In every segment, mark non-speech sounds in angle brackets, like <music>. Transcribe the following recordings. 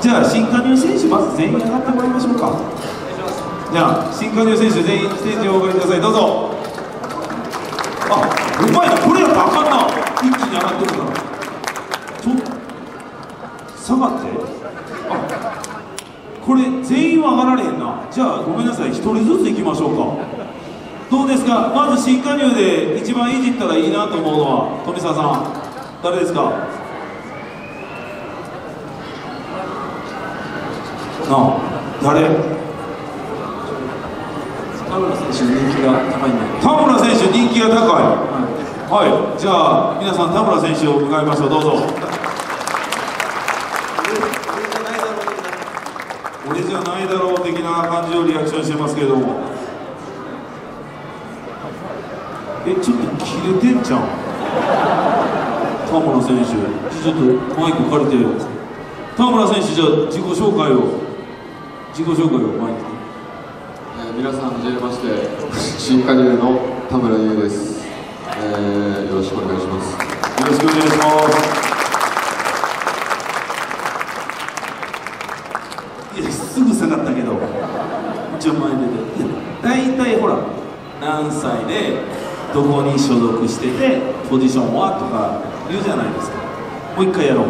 じゃあ新加入選手まず全員上がってもらいましょうか。じゃあ新加入選手全員ステージをお上がりください。どうぞ。あうまいなこれやったらあかんな。一気に上がってるからちょ下がって。あこれ全員は上がられへんな。じゃあごめんなさい。一人ずつ行きましょうか。どうですか？まず新加入で一番いじったらいいなと思うのは富澤さん。誰ですか？あ誰？田村選手人気が高いんで、田村選手人気が高い。はい。じゃあ皆さん田村選手を迎えましょう。どうぞ。俺じゃないだろう的な感じをリアクションしてますけれども。えちょっと切れてんじゃん田村選手ちょっとマイク借りてよ。田村選手じゃあ自己紹介を自己紹介をマイクえー皆さん、はじめまして、新加入の田村優です、えーよろしくお願いします。よろしくお願いします。いや、すぐ下がったけど、一応前出て、いや、大体ほら、何歳で、どこに所属してて、ポジションはとか言うじゃないですか。もう一回やろう。え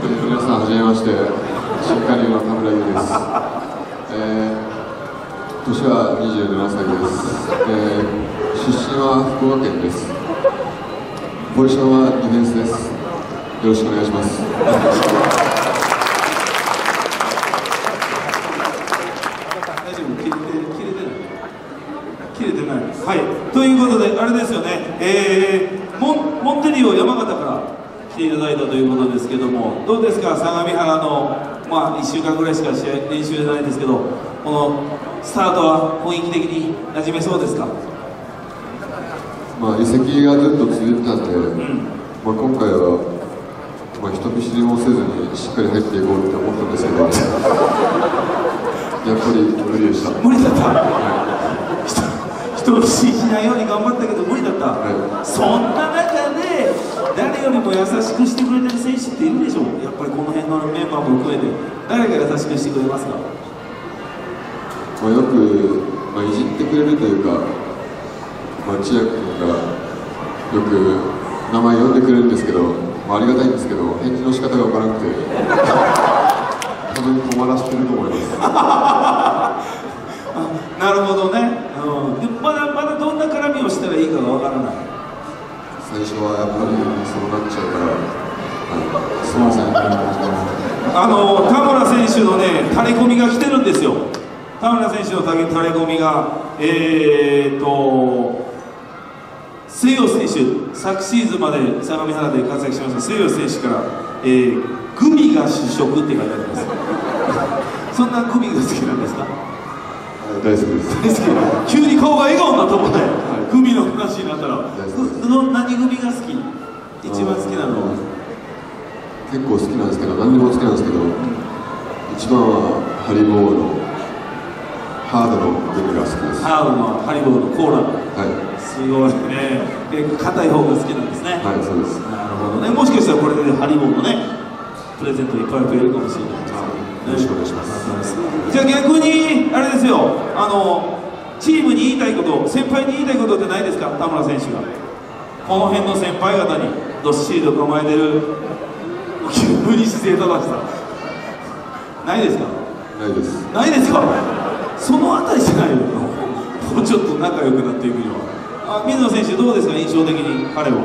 <laughs> ー皆さん、はじめまして、新加入の田村優です。<laughs> えー年は27歳です、えー出身は福岡県です。ポジションはディフェンスです。よろしくお願いします。大丈夫？切れて、切れてない？切れてない。はい。ということで、あれですよね、えー、モンモンテリオ山形から来ていただいたということですけども、どうですか、相模原の、まあ、1週間ぐらいしか試合練習じゃないですけど、このスタートは雰囲気的に馴染めそうですか？まあ、移籍がずっと続いてたんで、うん。まあ、今回は、まあ、人見知りもせずにしっかり入っていこうって思ったんですけど、やっぱり無理でした。無理だった。人人見知りしないように頑張ったけど無理だった。はそんな中で誰よりも優しくしてくれてる選手っているでしょやっぱりこの辺のメンバーも含めて。誰が優しくしてくれますか？まあ、よく、まあ、いじってくれるというか、まあ、千秋君がよく名前呼んでくれるんですけど、まあ、ありがたいんですけど、返事の仕方がわからなくて、<laughs> 多分困らせてると思います。<laughs> あなるほどね、うん、でもまだまだどんな絡みをしたらいいかがわからない最初はやっぱりそうなっちゃうから、はい、すみません。あの田村選手のねタレコミが来てるんですよ。田村選手のタレコミがえー、っと末吉選手昨シーズンまで相模原で活躍しました。末吉選手から、えー、グミが主食って書いてあります。<laughs> そんなグミが好きなんですか？大好きです。大好き。急に顔が笑顔になったもんね、いグミの話になったらの何グミが好き？一番好きなのは？結構好きなんですけど、何でも好きなんですけど、一番はハリボーのハードのグミが好きです。はハーブのハリボーのコーラ。い、すごいね。で硬い方が好きなんですね、はい、そうです。なるほどね。もしかしたらこれでハリボーのねプレゼントいっぱいくれるかもしれない。ですよろしくお願いします。じゃあ逆にあれですよ。あのチームに言いたいこと先輩に言いたいことってないですか？田村選手が。この辺の先輩方に。どっしりと構えてる。急に姿勢正した。ないですか？ないです。ないですか？そのあたりじゃないよ。もうちょっと仲良くなっていくには。あ水野選手どうですか？印象的に。彼は。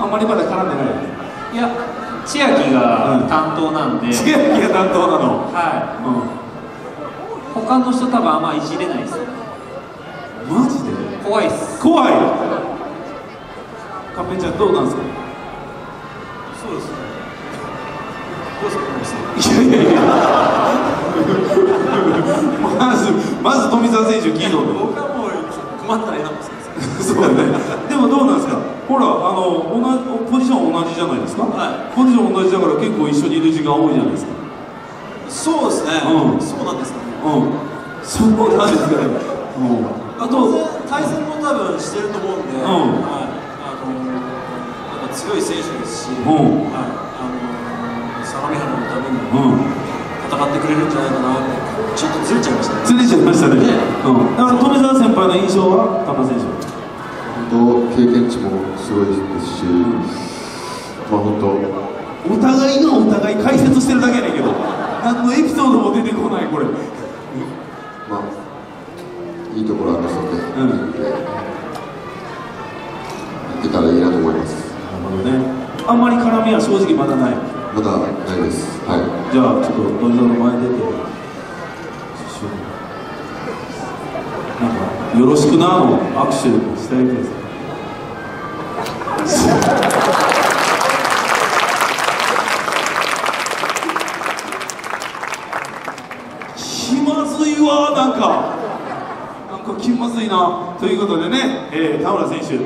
あんまりまだ絡んでないいや、千秋が担当なんで、千秋が担当なの。はうい、他の人多分あんまいじれないです。んマジで？怖いっす。怖いカペちゃんどうなんですか？そうです。どうですか、いやいやいや。まずまず富澤選手聞いとんね僕はもう困ったら選ぶんですそうね。でもどうなんですか？ほらあの同じポジション同じじゃないですか、はい。ポジション同じだから結構一緒にいる時間多いじゃないですか。そうですね、うん。そうなんですかね。うん。そうなんですかねうん。あと対戦も多分してると思うんで、ん。はい、あのなんか強い選手ですし、うん。はい、ああのー相模原のためにうん。戦ってくれるんじゃないかなってちょっとずれちゃいましたね。ずれちゃいましたね。ね。うん、だから富澤先輩の印象は田村選手本当経験値もすごいですし、まあ本当お互いがお互い解説してるだけやねんけど何のエピソードも出てこないこれまあいいところありますので、うんえーいけたらいいなと思います。なるほどねあんまり絡みは正直まだないまだないです。はい。じゃあちょっと土壌の前に出てなんか「よろしくな」の握手してあげてください気まずいわなんか。なんか気まずいな。ということでね、えー田村選手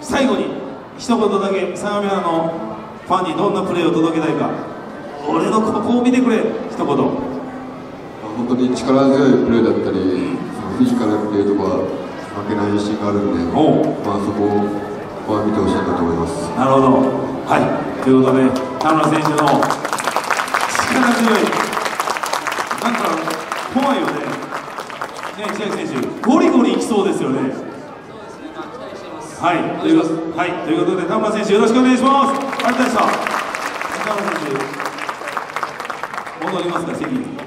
最後に一言だけ相模原のファンにどんなプレーを届けたいか。俺のここを見てくれ一言。まあ本当に力強いプレーだったり、フィジカルプレーとか負けない自信があるんで、まあそこは見てほしいなと思います。なるほど。はい。ということで田村選手の力強いなんか怖いよね。ね千秋選手。ゴリゴリいきそうですよね。はい。というはい。ということで田村選手よろしくお願いします。ありがとうございました。田村選手。戻りますか席に